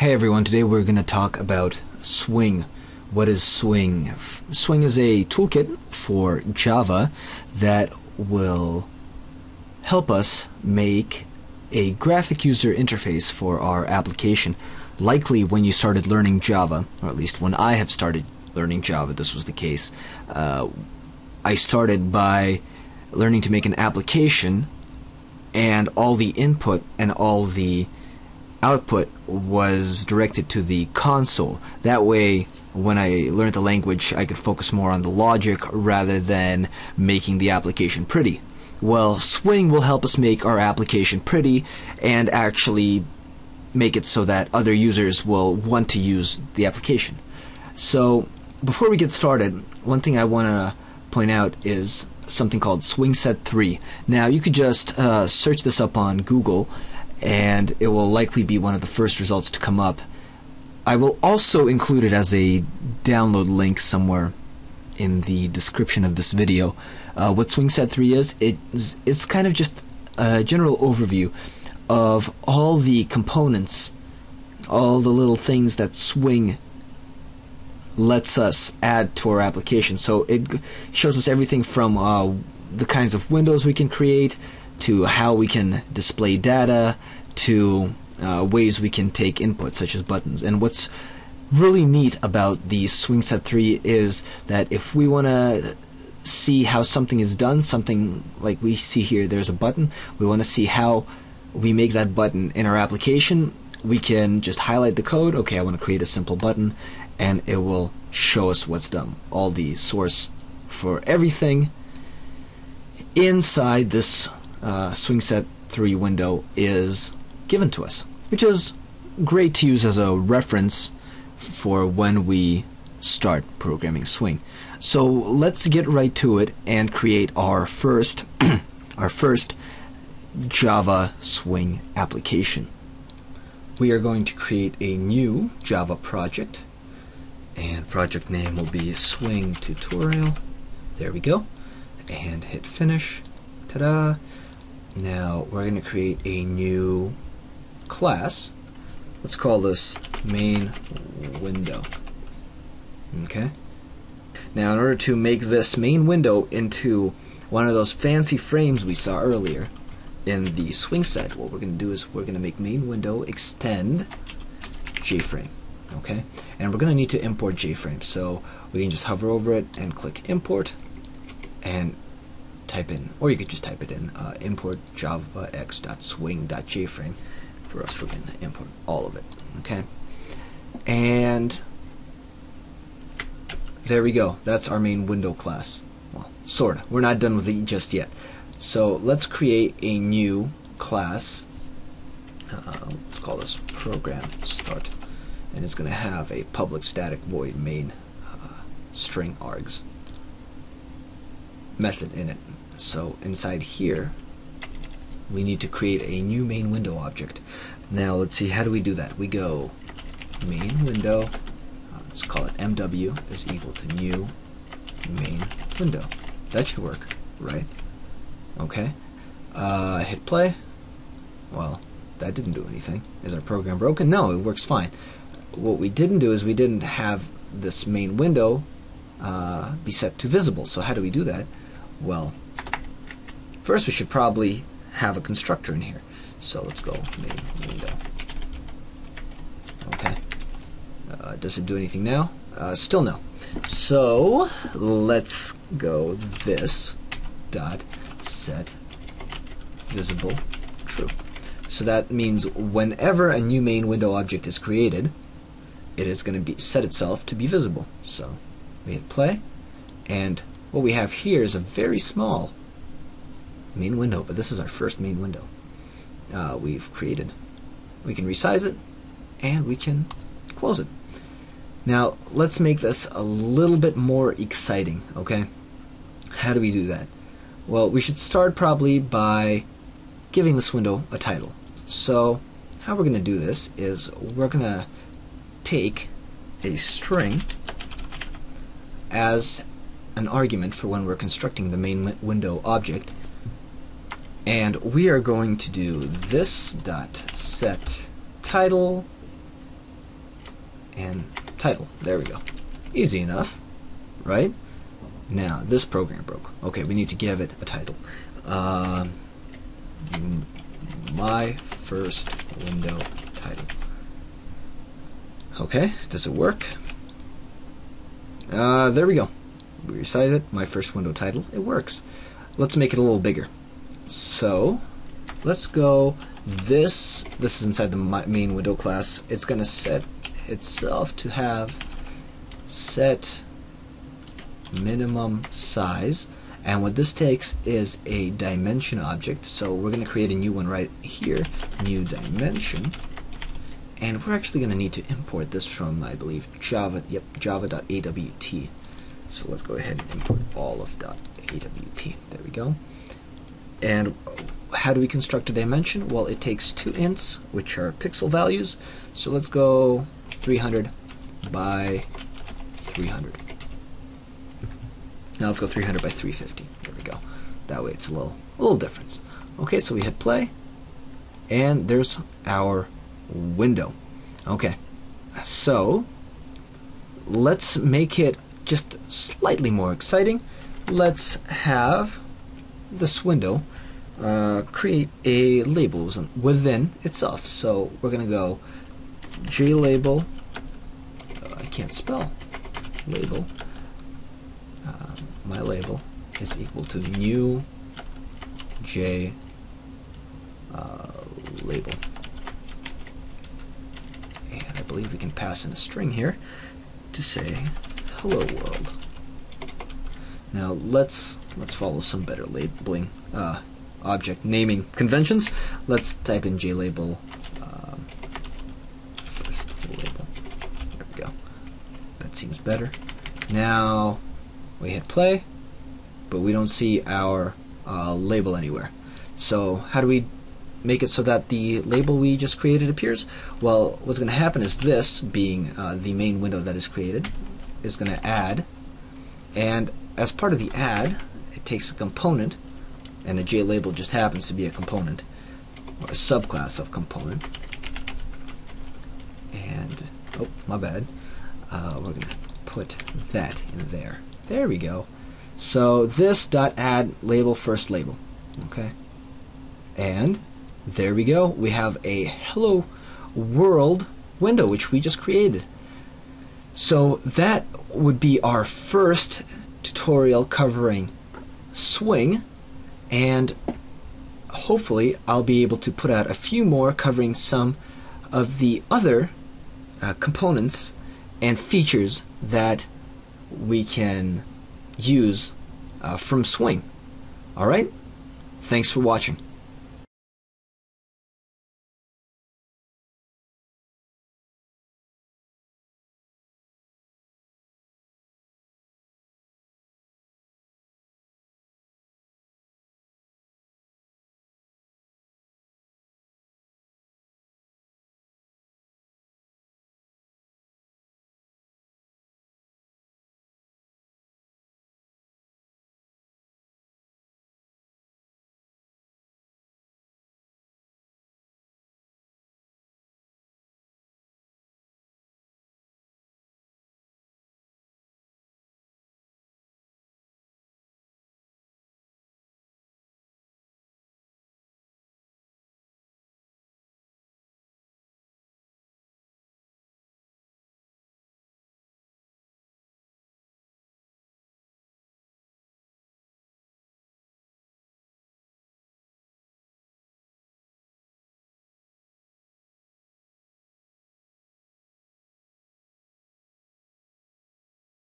Hey everyone, today we're going to talk about Swing. What is Swing? Swing is a toolkit for Java that will help us make a graphic user interface for our application. Likely when you started learning Java, or at least when I have started learning Java, this was the case. Uh, I started by learning to make an application and all the input and all the output was directed to the console. That way, when I learned the language, I could focus more on the logic rather than making the application pretty. Well, Swing will help us make our application pretty and actually make it so that other users will want to use the application. So, before we get started, one thing I want to point out is something called SwingSet 3. Now, you could just uh, search this up on Google and it will likely be one of the first results to come up. I will also include it as a download link somewhere in the description of this video. Uh, what SwingSet 3 is, it's, it's kind of just a general overview of all the components, all the little things that Swing lets us add to our application. So it shows us everything from uh, the kinds of windows we can create to how we can display data to uh, ways we can take input such as buttons. And what's really neat about the SwingSet 3 is that if we want to see how something is done, something like we see here, there's a button, we want to see how we make that button in our application, we can just highlight the code, okay, I want to create a simple button, and it will show us what's done. All the source for everything inside this uh, SwingSet 3 window is given to us, which is great to use as a reference for when we start programming Swing. So let's get right to it and create our first our first Java Swing application. We are going to create a new Java project and project name will be Swing Tutorial. There we go. And hit finish. Ta-da! Now we're going to create a new class. Let's call this main window. Okay. Now in order to make this main window into one of those fancy frames we saw earlier in the swing set, what we're going to do is we're going to make main window extend JFrame. Okay, and we're going to need to import JFrame. So we can just hover over it and click import, and type in, or you could just type it in, uh, import javax.swing.jframe. For us, we're going to import all of it. Okay, and there we go. That's our main window class. Well, sorta. We're not done with it just yet. So let's create a new class. Uh, let's call this program start, and it's going to have a public static void main uh, string args method in it. So inside here, we need to create a new main window object. Now let's see, how do we do that? We go main window, uh, let's call it MW is equal to new main window. That should work, right? Okay. Uh, hit play. Well, that didn't do anything. Is our program broken? No, it works fine. What we didn't do is we didn't have this main window uh, be set to visible. So how do we do that? Well, first we should probably have a constructor in here. So let's go main window. Okay. Uh, does it do anything now? Uh, still no. So let's go this dot set visible true. So that means whenever a new main window object is created, it is going to be set itself to be visible. So we hit play, and what we have here is a very small main window, but this is our first main window uh, we've created. We can resize it, and we can close it. Now, let's make this a little bit more exciting, okay? How do we do that? Well, we should start probably by giving this window a title. So, how we're going to do this is we're going to take a string as an argument for when we're constructing the main window object and we are going to do this dot set title and title. There we go. Easy enough, right? Now, this program broke. Okay, we need to give it a title. Uh, my first window title. Okay, does it work? Uh, there we go. We resize it. My first window title. It works. Let's make it a little bigger. So, let's go this. This is inside the main window class. It's going to set itself to have set minimum size and what this takes is a dimension object so we're going to create a new one right here new dimension and we're actually going to need to import this from I believe java yep java.awt so let's go ahead and import all of .awt there we go and how do we construct a dimension well it takes two ints which are pixel values so let's go 300 by 300 now let's go 300 by 350. There we go. That way it's a little, a little difference. Okay, so we hit play, and there's our window. Okay, so let's make it just slightly more exciting. Let's have this window uh, create a label within itself. So we're going to go JLabel, uh, I can't spell, label, my label is equal to new j uh, label. And I believe we can pass in a string here to say hello world. Now let's let's follow some better labeling uh, object naming conventions. Let's type in JLabel um, label. There we go. That seems better. Now we hit play, but we don't see our uh, label anywhere. So how do we make it so that the label we just created appears? Well, what's going to happen is this, being uh, the main window that is created, is going to add, and as part of the add, it takes a component, and a JLabel just happens to be a component, or a subclass of component. And, oh, my bad. Uh, we're going to put that in there. There we go. So this dot add label first label. Okay. And there we go. We have a hello world window which we just created. So that would be our first tutorial covering swing and hopefully I'll be able to put out a few more covering some of the other uh, components and features that we can use uh, from Swing. All right? Thanks for watching.